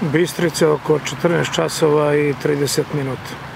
Bistrica oko 14 časova i 30 minuta.